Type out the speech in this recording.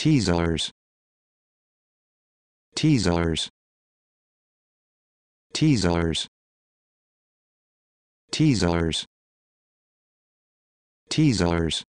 Teasers. Teasers. Teasers. Teasers. Teasers.